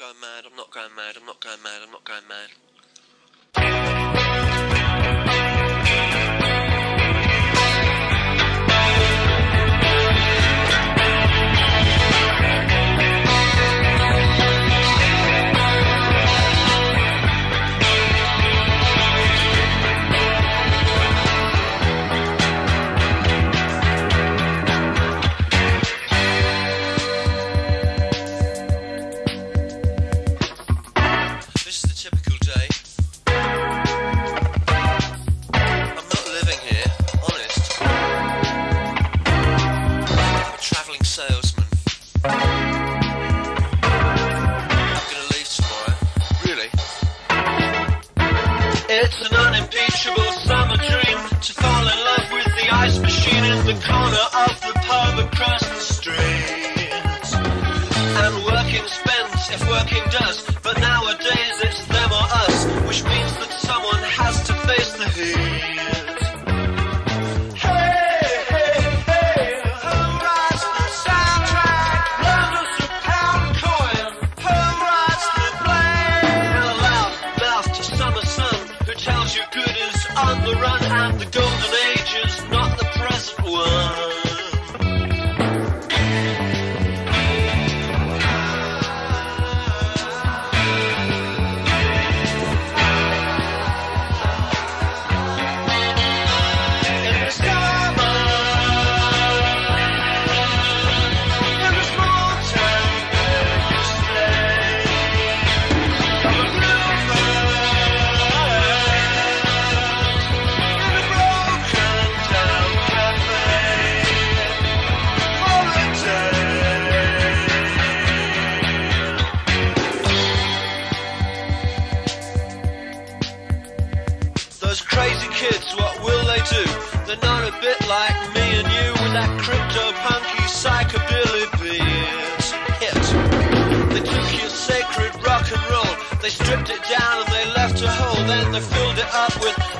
not going mad, I'm not going mad, I'm not going mad, I'm not going mad. Spends if working does, Those crazy kids, what will they do? They're not a bit like me and you with that crypto punky psychobilly beat. Hit. They took your sacred rock and roll, they stripped it down and they left a hole. Then they filled it up with